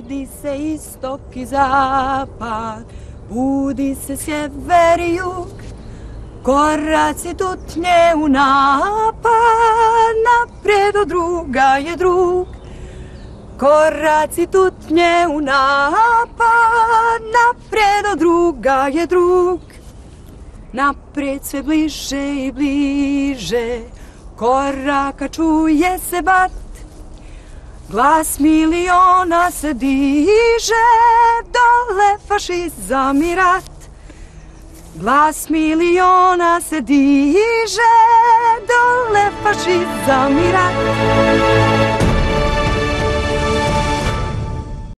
Budi se istok i zapad, budi se sjever i jug, koraci tutnje u napad, naprijed od druga je drug. Koraci tutnje u napad, naprijed od druga je drug. Naprijed sve bliže i bliže, koraka čuje se bat, Glas miliona se diže, dole fašizam i rat. Glas miliona se diže, dole fašizam i rat.